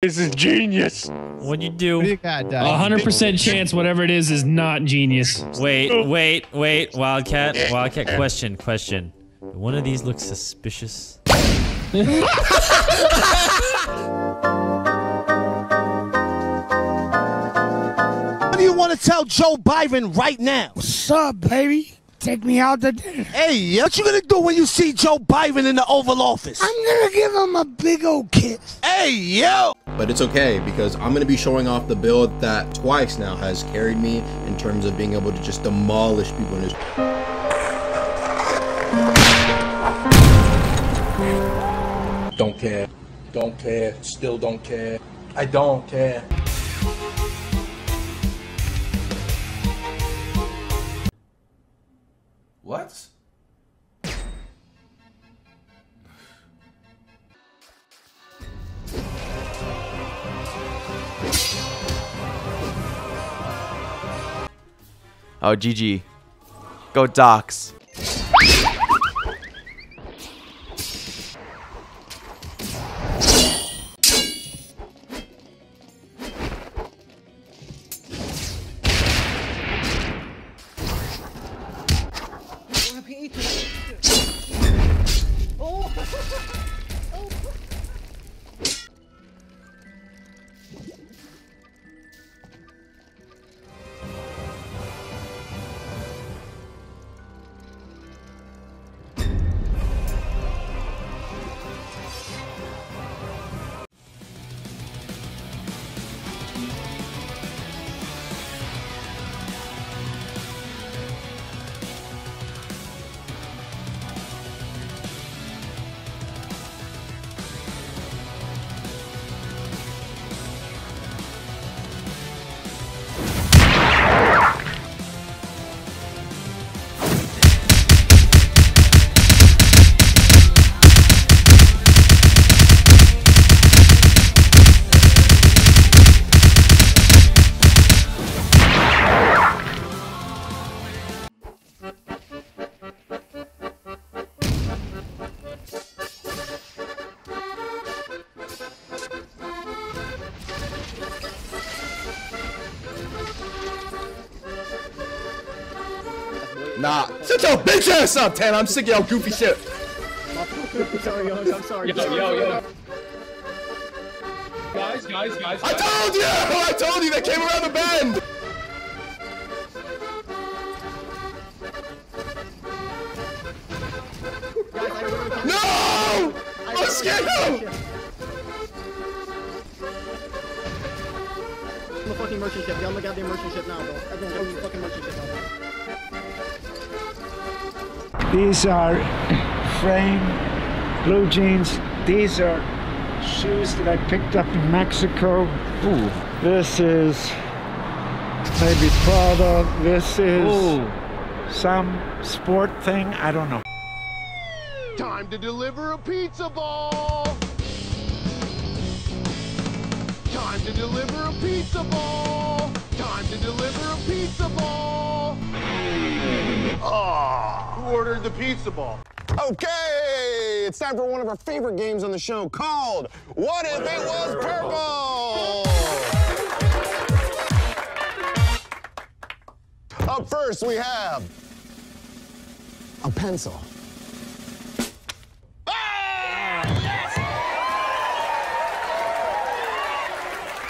This is genius. What'd you do? You got, A hundred percent chance whatever it is is not genius. Wait, wait, wait. Wildcat, Wildcat. Question, question. One of these looks suspicious. What do you want to tell Joe Biden right now? What's up, baby? Take me out to dinner. Hey, what you gonna do when you see Joe Biden in the Oval Office? I'm gonna give him a big old kiss. Hey, yo! But it's okay because I'm going to be showing off the build that twice now has carried me in terms of being able to just demolish people in his. Don't care. Don't care. Still don't care. I don't care. Oh, GG. Go Docs. Nah, shut your bitch ass up, Tan. I'm sick of y'all goofy shit. sorry, Guys, guys, guys. I told you! I told you they came around the bend! No! Let's get him! the fucking merchant ship. Get on the goddamn merchant ship now, bro. Everyone get on the fucking merchant ship now. These are frame blue jeans. These are shoes that I picked up in Mexico. Ooh. This is maybe Prada. This is some sport thing. I don't know. Time to deliver a pizza ball! Time to deliver a pizza ball! Time to deliver a pizza ball! Ah, who ordered the pizza ball? Okay, it's time for one of our favorite games on the show called What If It Was Purple? Up first, we have a pencil.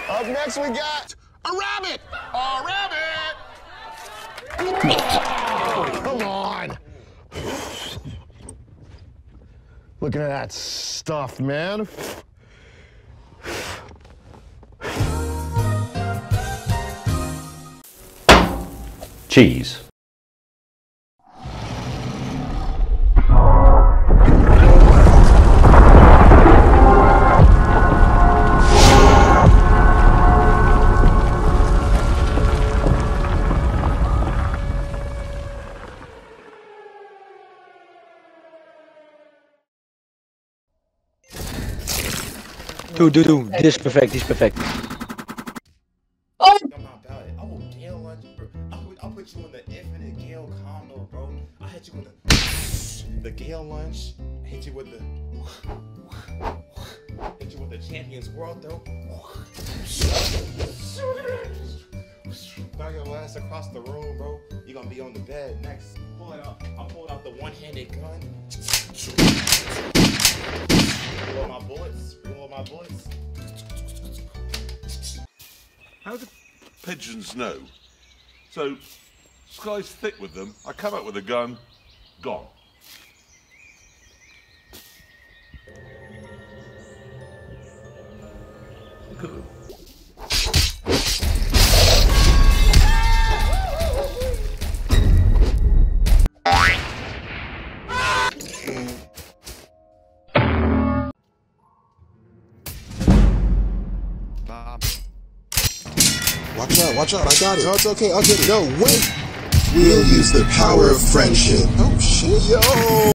Up next, we got a rabbit. A rabbit. Come on. Looking at that stuff, man. Cheese. Dude, dude, dude. This is perfect. This is perfect. I'm not about it. I will Gale Lunge, bro. I'll, I'll put you in the infinite Gale combo, bro. I'll hit you with the the Gale Lunge. Hit you with the Hit you with the Champions Whirlthrow. Throw your ass across the room, bro. You gonna be on the bed next. Pull it out. I pulled out the one-handed gun. My bullets. How do pigeons know? So, sky's thick with them. I come up with a gun, gone. Look at them. Watch out, watch out, I got it. No, it's okay, I'll get it. No, wait! We'll use the power of friendship. Oh shit. Yo!